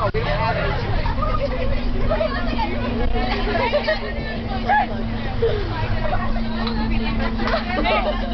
No, we don't have any.